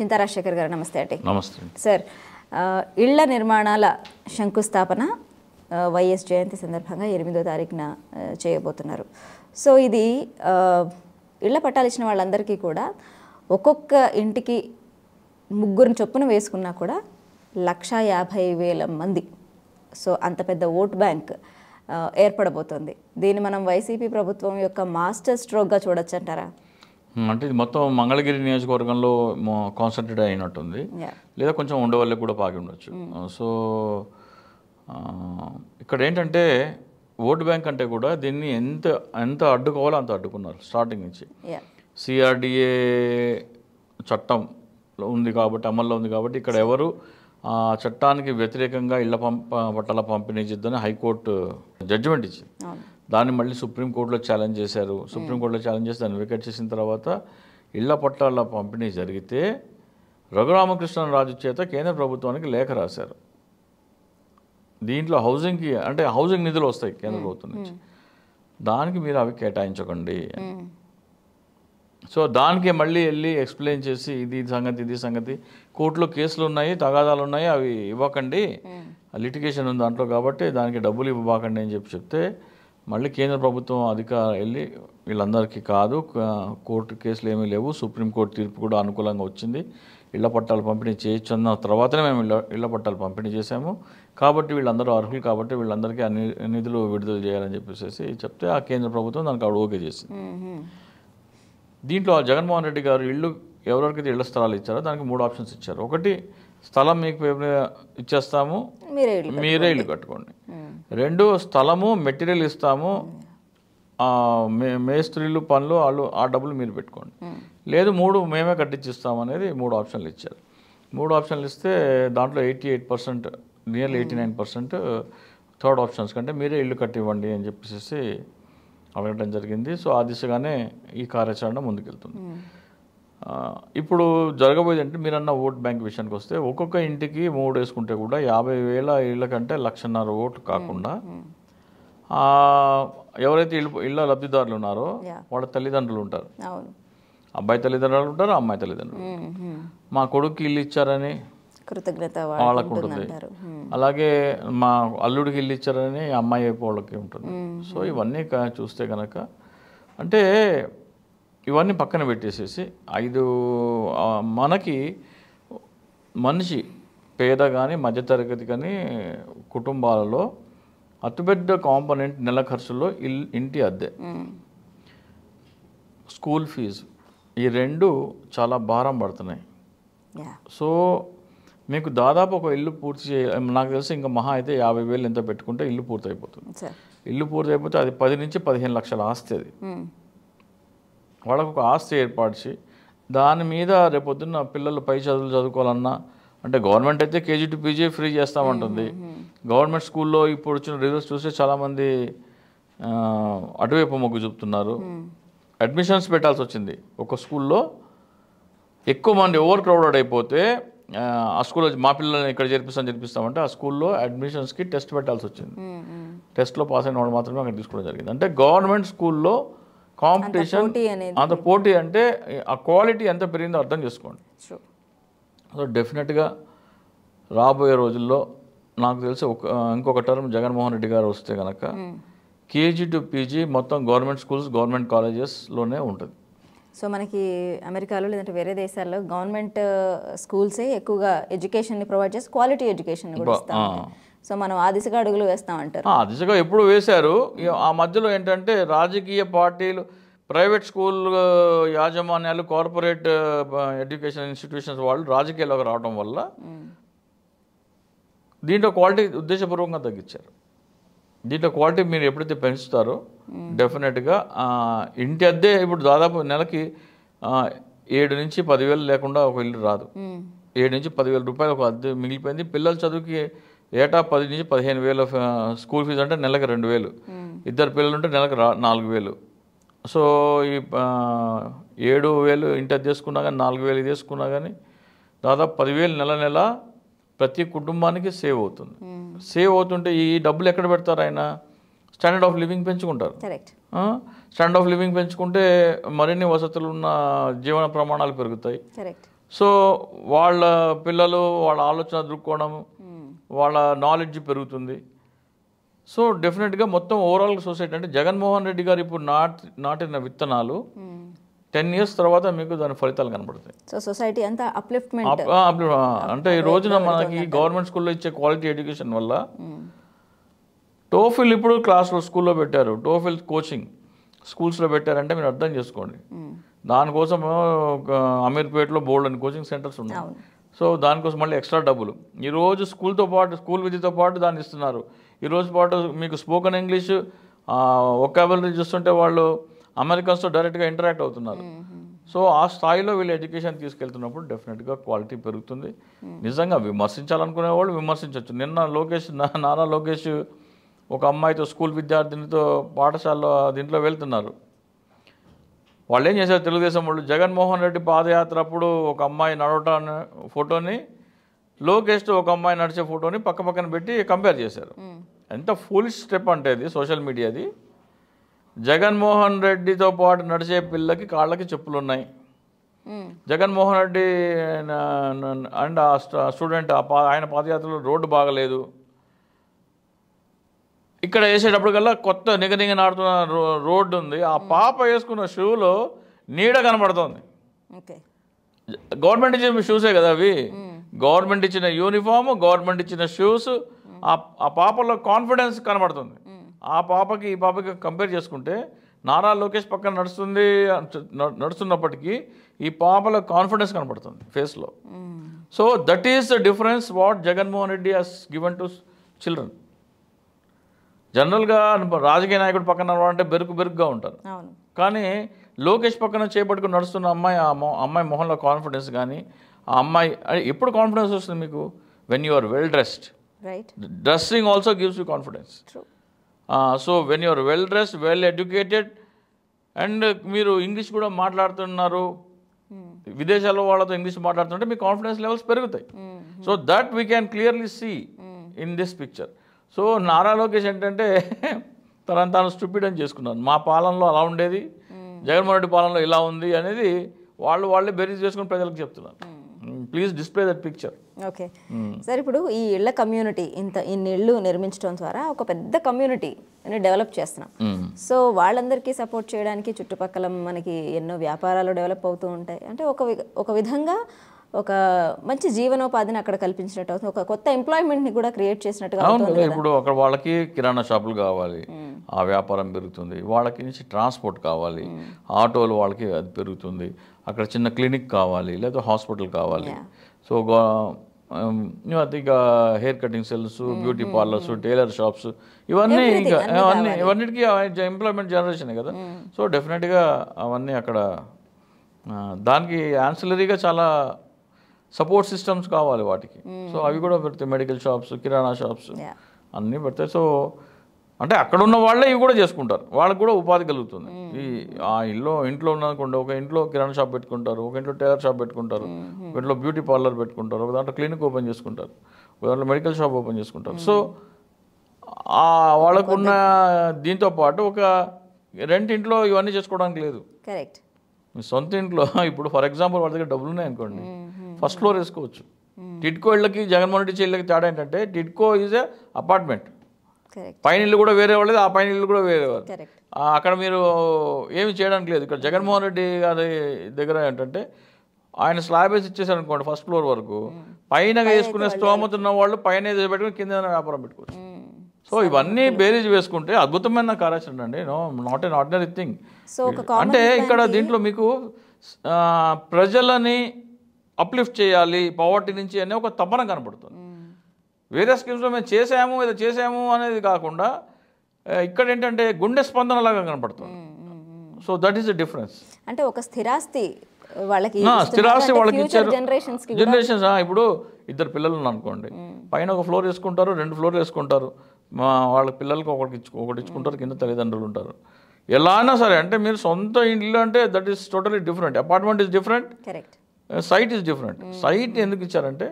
చింతా రాజశేఖర్ గారు నమస్తే అండి. నమస్తే సార్ ఇళ్ళ నిర్మాణాల శంకుస్థాపన వైఎస్ జయంతి సందర్భంగా ఎనిమిదో తారీఖున చేయబోతున్నారు. సో ఇది ఇళ్ళ పట్టాలు ఇచ్చిన వాళ్ళందరికీ కూడా ఒక్కొక్క ఇంటికి ముగ్గురిని చొప్పున వేసుకున్నా కూడా లక్ష యాభై వేల మంది. సో అంత పెద్ద ఓట్ బ్యాంక్ ఏర్పడబోతోంది. దీన్ని మనం వైసీపీ ప్రభుత్వం యొక్క మాస్టర్ స్ట్రోక్గా చూడొచ్చు అంటారా అంటే ఇది మొత్తం మంగళగిరి నియోజకవర్గంలో కాన్సన్ట్రేట్ అయినట్టుంది. లేదా కొంచెం ఉండవల్లికి కూడా పాకి ఉండొచ్చు. సో ఇక్కడ ఏంటంటే ఓటు బ్యాంక్ అంటే కూడా దీన్ని ఎంత ఎంత అడ్డుకోవాలో అంత అడ్డుకున్నారు స్టార్టింగ్ నుంచి. సిఆర్డిఏ చట్టం ఉంది కాబట్టి అమల్లో ఉంది కాబట్టి ఇక్కడ ఎవరు ఆ చట్టానికి వ్యతిరేకంగా ఇళ్ళ పంప పట్టాల పంపిణీ చేద్దని హైకోర్టు జడ్జిమెంట్ ఇచ్చింది. దాన్ని మళ్ళీ సుప్రీంకోర్టులో ఛాలెంజ్ చేశారు. సుప్రీంకోర్టులో ఛాలెంజ్ చేసి దాన్ని వికెట్ చేసిన తర్వాత ఇళ్ళ పట్టాల పంపిణీ జరిగితే రఘురామకృష్ణరాజు చేత కేంద్ర ప్రభుత్వానికి లేఖ రాశారు. దీంట్లో హౌసింగ్కి అంటే హౌసింగ్ నిధులు వస్తాయి కేంద్ర ప్రభుత్వం నుంచి. దానికి మీరు అవి కేటాయించకండి. సో దానికి మళ్ళీ వెళ్ళి ఎక్స్ప్లెయిన్ చేసి ఇది సంగతి ఇది సంగతి. కోర్టులో కేసులు ఉన్నాయి తగాదాలు ఉన్నాయి అవి ఇవ్వకండి. లిటిగేషన్ ఉంది దాంట్లో కాబట్టి దానికి డబ్బులు ఇవ్వకండి అని చెప్పి చెప్తే మళ్ళీ కేంద్ర ప్రభుత్వం అధికార వెళ్ళి వీళ్ళందరికీ కాదు కోర్టు కేసులు ఏమీ లేవు. సుప్రీంకోర్టు తీర్పు కూడా అనుకూలంగా వచ్చింది. ఇళ్ళ పట్టాలు పంపిణీ చేయొచ్చు అన్న తర్వాతనే మేము ఇళ్ళ ఇళ్ళ పట్టాలు పంపిణీ చేశాము. కాబట్టి వీళ్ళందరూ అర్హులు కాబట్టి వీళ్ళందరికీ అన్ని నిధులు విడుదల చేయాలని చెప్పేసి చెప్తే ఆ కేంద్ర ప్రభుత్వం దానికి అక్కడ ఓకే చేసింది. దీంట్లో జగన్మోహన్ రెడ్డి గారు ఇల్లు ఎవరెవరికైతే ఇళ్ళ స్థలాలు ఇచ్చారో దానికి మూడు ఆప్షన్స్ ఇచ్చారు. ఒకటి స్థలం మీకు ఇచ్చేస్తాము? మీరే ఇల్లు కట్టుకోండి. రెండు స్థలము మెటీరియల్ ఇస్తాము. మేస్త్రీలు పనులు వాళ్ళు ఆ డబ్బులు మీరు పెట్టుకోండి. లేదు మూడు మేమే కట్టించిస్తాం అనేది మూడు ఆప్షన్లు ఇచ్చారు. మూడు ఆప్షన్లు ఇస్తే దాంట్లో eighty eight percent nearly eighty nine percent third options కంటే మీరే ఇల్లు కట్టివ్వండి అని చెప్పేసి అడగడం జరిగింది. సో ఆ దిశగానే ఈ కార్యాచరణ ముందుకెళ్తుంది. ఇప్పుడు జరగబోయేది అంటే మీరన్న ఓట్ బ్యాంక్ విషయానికి వస్తే ఒక్కొక్క ఇంటికి మూడు వేసుకుంటే కూడా యాభై వేల ఇళ్ళ కంటే లక్షన్నర ఓట్లు కాకుండా ఎవరైతే ఇల్లు ఇళ్ళ లబ్ధిదారులు ఉన్నారో. వాళ్ళ తల్లిదండ్రులు ఉంటారు. అబ్బాయి తల్లిదండ్రులు ఉంటారు అమ్మాయి తల్లిదండ్రులు. మా కొడుకు ఇల్లు ఇచ్చారని కృతజ్ఞత వాళ్ళకు ఉంటుంది. అలాగే మా అల్లుడికి ఇల్లు ఇచ్చారని అమ్మాయి వాళ్ళకి ఉంటుంది. సో ఇవన్నీ చూస్తే కనుక అంటే ఇవన్నీ పక్కన పెట్టేసేసి ఐదు మనకి మనిషి పేద కానీ మధ్యతరగతి కానీ కుటుంబాలలో అతిపెద్ద కాంపనెంట్ నెల ఖర్చులో ఇల్ ఇంటి అద్దె. School fees. ఈ రెండు చాలా భారం పడుతున్నాయి. సో మీకు దాదాపు ఒక ఇల్లు పూర్తి చేయ నాకు తెలిసి ఇంకా మహా అయితే యాభై వేలు ఎంత పెట్టుకుంటే ఇల్లు పూర్తి అయిపోతుంది ఇల్లు పూర్తి అయిపోతే అది పది నుంచి పదిహేను లక్షల ఆస్తి అది. వాళ్ళకు ఒక ఆస్తి ఏర్పాటు దాని మీద రేపొద్దున్న పిల్లలు పై చదువులు చదువుకోవాలన్నా అంటే గవర్నమెంట్ అయితే కేజీ టు పీజీ ఫ్రీ చేస్తామంటుంది. గవర్నమెంట్ స్కూల్లో ఇప్పుడు వచ్చిన రిజల్ట్స్ చూస్తే చాలామంది అటువైపు మొగ్గు చూపుతున్నారు. అడ్మిషన్స్ పెట్టాల్సి వచ్చింది. ఒక స్కూల్లో ఎక్కువ మంది ఓవర్ క్రౌడెడ్ అయిపోతే ఆ, స్కూల్లో మా పిల్లల్ని ఇక్కడ చేర్పిస్తాం చేర్పిస్తామంటే ఆ స్కూల్లో అడ్మిషన్స్కి టెస్ట్ పెట్టాల్సి వచ్చింది. టెస్ట్లో పాస్ అయిన వాళ్ళు మాత్రమే అక్కడ తీసుకోవడం జరిగింది. అంటే గవర్నమెంట్ స్కూల్లో కాంపిటీషన్ అంత పోటీ అంటే ఆ క్వాలిటీ ఎంత పెరిగిందో అర్థం చేసుకోండి. సో డెఫినెట్గా రాబోయే రోజుల్లో నాకు తెలిసి ఒక ఇంకొక టర్మ్ జగన్మోహన్ రెడ్డి గారు వస్తే కనుక కేజీ టు పీజీ మొత్తం గవర్నమెంట్ స్కూల్స్ గవర్నమెంట్ కాలేజెస్లోనే ఉంటుంది. సో మనకి అమెరికాలో లేదంటే వేరే దేశాల్లో గవర్నమెంట్ స్కూల్సే ఎక్కువగా ఎడ్యుకేషన్ని ప్రొవైడ్ చేసి క్వాలిటీ ఎడ్యుకేషన్ కూడా. సో మనం ఆ దిశగా అడుగులు వేస్తామంటారు. ఆ దిశగా ఎప్పుడు వేశారు? ఆ మధ్యలో ఏంటంటే రాజకీయ పార్టీలు ప్రైవేట్ స్కూల్ యాజమాన్యాలు కార్పొరేట్ ఎడ్యుకేషన్ ఇన్స్టిట్యూషన్స్ వాళ్ళు రాజకీయాల్లోకి రావడం వల్ల దీంట్లో క్వాలిటీ ఉద్దేశపూర్వకంగా తగ్గించారు. దీంట్లో క్వాలిటీ మీరు ఎప్పుడైతే పెంచుతారో డెఫినెట్గా ఇంటి అద్దె ఇప్పుడు దాదాపు నెలకి ఏడు నుంచి పదివేలు లేకుండా ఒక ఇల్లు రాదు. ఏడు నుంచి పదివేల రూపాయలు ఒక అద్దె మిగిలిపోయింది. పిల్లల చదువుకి ఏటా పది నుంచి పదిహేను వేల స్కూల్ ఫీజు అంటే నెలకు రెండు వేలు. ఇద్దరు పిల్లలు ఉంటే నెలకు రా నాలుగు వేలు. సో ఈ ఏడు వేలు ఇంటి అద్దె తీసుకున్నా కానీ నాలుగు వేలు ఇది తీసుకున్నా కానీ దాదాపు పదివేలు నెల నెల ప్రతి కుటుంబానికి సేవ్ అవుతుంది. సేవ్ అవుతుంటే ఈ డబ్బులు ఎక్కడ పెడతారు ఆయన? స్టాండర్డ్ ఆఫ్ లివింగ్ పెంచుకుంటారు. స్టాండర్డ్ ఆఫ్ లివింగ్ పెంచుకుంటే మరిన్ని వసతులు ఉన్న జీవన ప్రమాణాలు పెరుగుతాయి. సో వాళ్ళ పిల్లలు వాళ్ళ ఆలోచన దృక్కోణం వాళ్ళ నాలెడ్జ్ పెరుగుతుంది. సో డెఫినెట్గా మొత్తం ఓవరాల్ సొసైటీ అంటే జగన్మోహన్ రెడ్డి గారు ఇప్పుడు నాటి నాటిన విత్తనాలు టెన్ ఇయర్స్ తర్వాత మీకు దాని ఫలితాలు కనబడతాయి. సో సొసైటీ అంతా అప్లిఫ్ట్మెంట్ అంటే ఈ రోజున మనకి గవర్నమెంట్ స్కూల్లో ఇచ్చే క్వాలిటీ ఎడ్యుకేషన్ వల్ల టోఫిల్ ఇప్పుడు క్లాస్లో స్కూల్లో పెట్టారు. టోఫిల్ కోచింగ్ స్కూల్స్లో పెట్టారంటే మీరు అర్థం చేసుకోండి. దానికోసం ఒక అమీర్పేటలో బోల్డ్ అని కోచింగ్ సెంటర్స్ ఉన్నాయి. సో దానికోసం మళ్ళీ ఎక్స్ట్రా డబ్బులు. ఈ రోజు స్కూల్తో పాటు స్కూల్ విద్యతో పాటు దాన్ని ఇస్తున్నారు. ఈ రోజు పాటు మీకు స్పోకెన్ ఇంగ్లీష్ ఒకాబులరీ చూస్తుంటే వాళ్ళు అమెరికన్స్తో డైరెక్ట్గా ఇంటరాక్ట్ అవుతున్నారు. సో ఆ స్థాయిలో వీళ్ళు ఎడ్యుకేషన్ తీసుకెళ్తున్నప్పుడు డెఫినెట్గా క్వాలిటీ పెరుగుతుంది. నిజంగా విమర్శించాలనుకునే వాళ్ళు విమర్శించవచ్చు నిన్న లోకేష్ నారా లోకేష్ ఒక అమ్మాయితో స్కూల్ విద్యార్థినితో పాఠశాలలో దీంట్లో వెళ్తున్నారు. వాళ్ళు ఏం చేశారు? తెలుగుదేశం వాళ్ళు జగన్మోహన్ రెడ్డి పాదయాత్ర అప్పుడు ఒక అమ్మాయి నడవటం ఫోటోని లోకేష్తో ఒక అమ్మాయి నడిచే ఫోటోని పక్క పక్కన పెట్టి కంపేర్ చేశారు. ఎంత ఫుల్ స్టెప్ అంటే అది సోషల్ మీడియాది. జగన్మోహన్ రెడ్డితో పాటు నడిచే పిల్లకి కాళ్ళకి చెప్పులు ఉన్నాయి జగన్మోహన్ రెడ్డి అండ్ స్టూడెంట్ ఆ పా- ఆయన పాదయాత్రలో రోడ్డు బాగలేదు. ఇక్కడ వేసేటప్పటికల్లా కొత్త నిగనిగ నాడుతున్న రోడ్డు ఉంది ఆ పాప వేసుకున్న షూలో నీడ కనబడుతోంది. ఓకే. గవర్నమెంట్ ఇచ్చిన షూసే కదా అవి. గవర్నమెంట్ ఇచ్చిన యూనిఫామ్ గవర్నమెంట్ ఇచ్చిన షూస్ ఆ ఆ పాపలో కాన్ఫిడెన్స్ కనబడుతుంది. ఆ పాపకి ఈ పాపకి కంపేర్ చేసుకుంటే నారా లోకేష్ పక్కన నడుస్తుంది నడుస్తున్నప్పటికీ ఈ పాపలో కాన్ఫిడెన్స్ కనబడుతుంది ఫేస్లో. So that is the difference what Jaganmohan Reddy has given to children. జనరల్గా రాజకీయ నాయకుడు పక్కన నడవాలంటే బెరుకు బెరుకుగా ఉంటారు. కానీ లోకేష్ పక్కన చేపట్టుకుని నడుస్తున్న అమ్మాయి ఆ మొ- అమ్మాయి మొహంలో కాన్ఫిడెన్స్ కానీ ఆ అమ్మాయి ఎప్పుడు కాన్ఫిడెన్స్ వస్తుంది మీకు? When you are well dressed dressing also gives you confidence so when you are well dressed well educated and మీరు ఇంగ్లీష్ కూడా మాట్లాడుతున్నారు. విదేశాల్లో వాళ్ళతో ఇంగ్లీష్ మాట్లాడుతుంటే మీ కాన్ఫిడెన్స్ లెవెల్స్ పెరుగుతాయి. So that we can clearly see in this picture so Nara Lokesh ఏంటంటే తనని తాను స్టూపిడ్ అని చేసుకున్నాను. మా పాలనలో అలా ఉండేది. జగన్మోహన్ రెడ్డి పాలనలో ఇలా ఉంది అనేది వాళ్ళు వాళ్ళే బెరీజ్ చేసుకుని ప్రజలకు చెప్తున్నారు. Please display that picture okay. Sir ఇప్పుడు ఈ ఇళ్ళ కమ్యూనిటీ ఇంత ఇన్ని ఇళ్ళు నిర్మించడం ద్వారా ఒక పెద్ద కమ్యూనిటీ డెవలప్ చేస్తున్నాం. సో వాళ్ళందరికీ సపోర్ట్ చేయడానికి చుట్టుపక్కల మనకి ఎన్నో వ్యాపారాలు డెవలప్ అవుతూ ఉంటాయి. అంటే ఒక ఒక విధంగా ఒక మంచి జీవనోపాధిని అక్కడ కల్పించినట్టు అవుతుంది. ఒక కొత్త ఎంప్లాయ్మెంట్ని కూడా క్రియేట్ చేసినట్టుగా అవుతుంది ఇప్పుడు అక్కడ వాళ్ళకి కిరాణా షాపులు కావాలి ఆ వ్యాపారం పెరుగుతుంది వాళ్ళకి నుంచి ట్రాన్స్పోర్ట్ కావాలి ఆటోలు వాళ్ళకి అది పెరుగుతుంది అక్కడ చిన్న క్లినిక్ కావాలి లేదా హాస్పిటల్ కావాలి. సో ఇక hair cutting cells beauty parlours tailor shops ఇవన్నీ ఇంకా అవన్నీ ఇవన్నిటికీ ఎంప్లాయ్మెంట్ జనరేషన్ కదా. సో డెఫినెట్గా అవన్నీ అక్కడ దానికి యాన్సిలరీగా చాలా సపోర్ట్ సిస్టమ్స్ కావాలి వాటికి. సో అవి కూడా పెడతాయి. Medical shops kirana shops. అన్నీ పెడతాయి. సో అంటే అక్కడ ఉన్న వాళ్ళే ఇవి కూడా చేసుకుంటారు. వాళ్ళకి కూడా ఉపాధి కలుగుతుంది. ఈ ఆ ఇల్లు ఇంట్లో ఉన్నకుండా ఒక ఇంట్లో కిరాణా షాప్ పెట్టుకుంటారు ఒక ఇంట్లో టైలర్ షాప్ పెట్టుకుంటారు ఒక ఇంట్లో బ్యూటీ పార్లర్ పెట్టుకుంటారు ఒక దాంట్లో క్లినిక్ ఓపెన్ చేసుకుంటారు ఒక దాంట్లో మెడికల్ షాప్ ఓపెన్ చేసుకుంటారు. సో ఆ వాళ్ళకున్న దీంతో పాటు ఒక రెంట్ ఇంట్లో ఇవన్నీ చేసుకోవడానికి లేదు. కరెక్ట్ మీ సొంత ఇంట్లో ఇప్పుడు ఫర్ ఎగ్జాంపుల్ వాళ్ళ దగ్గర డబ్బులు ఉన్నాయి అనుకోండి ఫస్ట్ ఫ్లోర్ వేసుకోవచ్చు. టిడ్కో ఇళ్ళకి జగన్మోహన్ రెడ్డి ఇళ్ళకి తేడా ఏంటంటే టిడ్కో ఈజ్ ఏ అపార్ట్మెంట్ పైన ఇల్లు కూడా వేరే వాళ్ళది ఆ పైన ఇల్లు కూడా వేరే వాళ్ళు అక్కడ మీరు ఏమి చేయడానికి లేదు. ఇక్కడ జగన్మోహన్ రెడ్డి గారి దగ్గర ఏంటంటే ఆయన స్లాబ్ వేసి ఇచ్చేసారు అనుకోండి ఫస్ట్ ఫ్లోర్ వరకు పైన వేసుకునే స్తోమత ఉన్న వాళ్ళు పైన పెట్టుకుని కింద వ్యాపారం పెట్టుకోవచ్చు. సో ఇవన్నీ బేరీజ్ వేసుకుంటే అద్భుతమైన కార్యాచరణ అండి. No not an ordinary thing అంటే ఇక్కడ దీంట్లో మీకు ప్రజలని అప్లిఫ్ట్ చేయాలి పవర్టీ నుంచి అనే ఒక తపన కనపడుతుంది వేరే స్కీమ్స్లో మేము చేసాము ఏదో చేసాము అనేది కాకుండా ఇక్కడ ఏంటంటే గుండె స్పందనలాగా కనపడుతుంది so that is the difference అంటే ఒక స్థిరాస్తి వాళ్ళకి స్థిరాస్తి వాళ్ళకి ఇచ్చారు. జనరేషన్స్ ఇప్పుడు ఇద్దరు పిల్లలు అనుకోండి. పైన ఒక ఫ్లోర్ వేసుకుంటారు రెండు ఫ్లోర్ వేసుకుంటారు. మా వాళ్ళ పిల్లలకి ఒకటి ఇచ్చు ఒకటి ఇచ్చుకుంటారు కింద తల్లిదండ్రులు ఉంటారు. ఎలా అయినా సరే అంటే మీరు సొంత ఇల్లు అంటే that is totally different apartment is different correct site is different. Site ఎందుకు ఇచ్చారంటే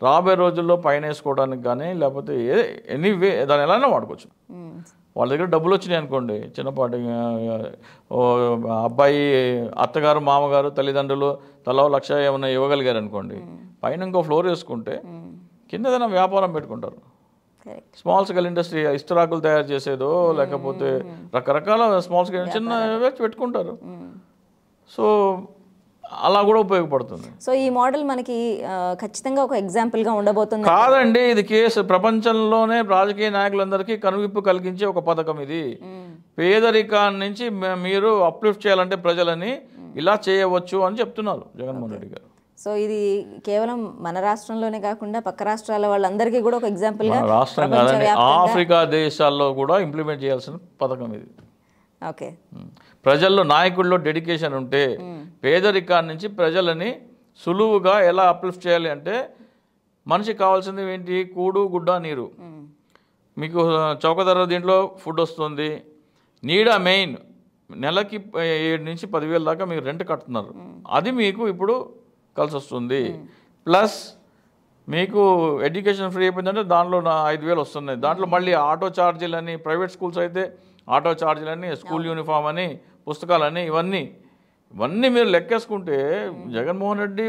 రాబోయే రోజుల్లో పైన వేసుకోవడానికి కానీ లేకపోతే ఏ ఎనీవే దాన్ని ఎలా అయినా వాడుకోవచ్చు వాళ్ళ దగ్గర డబ్బులు వచ్చినాయి అనుకోండి చిన్నపాటి అబ్బాయి అత్తగారు మామగారు తల్లిదండ్రులు తలా లక్ష ఏమైనా ఇవ్వగలిగారు అనుకోండి పైన ఇంకో ఫ్లోర్ వేసుకుంటే కింద ఏదైనా వ్యాపారం పెట్టుకుంటారు. స్మాల్ స్కేల్ ఇండస్ట్రీ ఇస్తరాకులు తయారు చేసేదో లేకపోతే రకరకాల స్మాల్ స్కేల్ చిన్న పెట్టుకుంటారు. సో అలా కూడా ఉపయోగపడుతుంది. సో ఈ మోడల్ మనకి ఖచ్చితంగా ఒక ఎగ్జాంపుల్గా ఉండబోతుంది. కాదండి ఇది కేసు ప్రపంచంలోనే రాజకీయ నాయకులందరికీ కనువిప్పు కలిగించే ఒక పథకం ఇది. పేదరికాన్ని నుంచి మీరు అప్లిఫ్ట్ చేయాలంటే ప్రజలని ఇలా చేయవచ్చు అని చెప్తున్నారు జగన్మోహన్ రెడ్డి గారు. సో ఇది కేవలం మన రాష్ట్రంలోనే కాకుండా పక్క రాష్ట్రాల వాళ్ళందరికీ కూడా ఒక ఎగ్జాంపుల్గా రాష్ట్రం ఆఫ్రికా దేశాల్లో కూడా ఇంప్లిమెంట్ చేయాల్సిన పథకం ఇది. ఓకే. ప్రజల్లో నాయకుల్లో డెడికేషన్ ఉంటే పేదరికాన్ని నుంచి ప్రజలని సులువుగా ఎలా అప్లిఫ్ట్ చేయాలి అంటే మనిషికి కావాల్సింది ఏంటి? కూడు గుడ్డ నీరు. మీకు చౌకధర దీంట్లో ఫుడ్ వస్తుంది. నీడ మెయిన్. నెలకి ఏడు నుంచి పదివేల దాకా మీరు రెంట్ కడుతున్నారు. అది మీకు ఇప్పుడు కలిసి వస్తుంది ప్లస్ మీకు ఎడ్యుకేషన్ ఫ్రీ అయిపోయిందంటే దాంట్లో నా ఐదు వేలు వస్తున్నాయి. దాంట్లో మళ్ళీ ఆటో ఛార్జీలని ప్రైవేట్ స్కూల్స్ అయితే ఆటో ఛార్జీలని స్కూల్ యూనిఫామ్ అని పుస్తకాలని ఇవన్నీ ఇవన్నీ మీరు లెక్కేసుకుంటే జగన్మోహన్ రెడ్డి